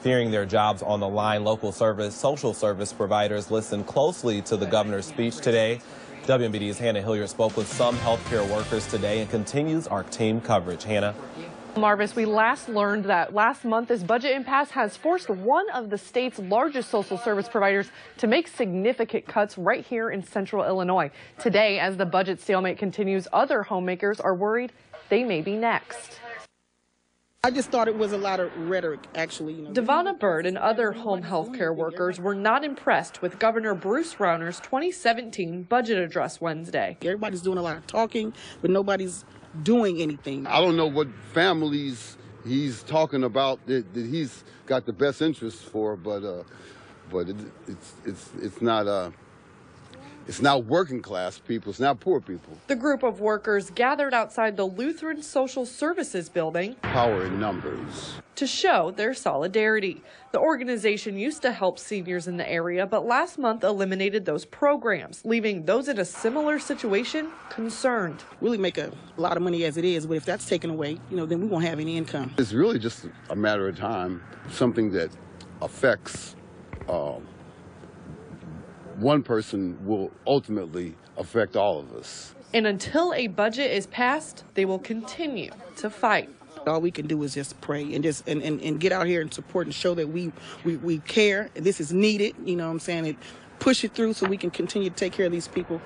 Fearing their jobs on the line, local service, social service providers listened closely to the governor's speech today. WMBD's Hannah Hilliard spoke with some healthcare workers today and continues our team coverage. Hannah. Marvis, we last learned that last month this budget impasse has forced one of the state's largest social service providers to make significant cuts right here in central Illinois. Today, as the budget stalemate continues, other homemakers are worried they may be next. I just thought it was a lot of rhetoric, actually. You know. Devonna Bird and other home health care workers were not impressed with Governor Bruce Rauner's 2017 budget address Wednesday. Everybody's doing a lot of talking, but nobody's doing anything. I don't know what families he's talking about that, that he's got the best interests for, but uh, but it, it's it's it's not uh, it's not working class people. It's not poor people. The group of workers gathered outside the Lutheran Social Services building. Power in numbers. To show their solidarity. The organization used to help seniors in the area, but last month eliminated those programs, leaving those in a similar situation concerned. Really make a lot of money as it is, but if that's taken away, you know, then we won't have any income. It's really just a matter of time. Something that affects. Uh, one person will ultimately affect all of us. And until a budget is passed, they will continue to fight. All we can do is just pray and just and, and, and get out here and support and show that we, we, we care. This is needed, you know what I'm saying? It push it through so we can continue to take care of these people.